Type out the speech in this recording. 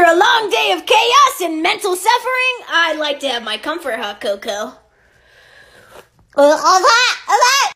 After a long day of chaos and mental suffering, I'd like to have my comfort hot cocoa. All that, all that.